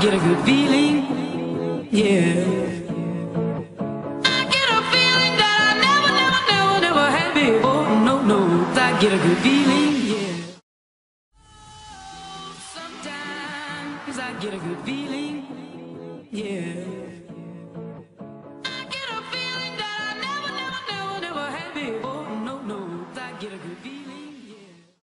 get a good feeling, yeah. I get a feeling that I never, never, never, never had before. No, no, I get a good feeling, yeah. Sometimes I get a good feeling, yeah.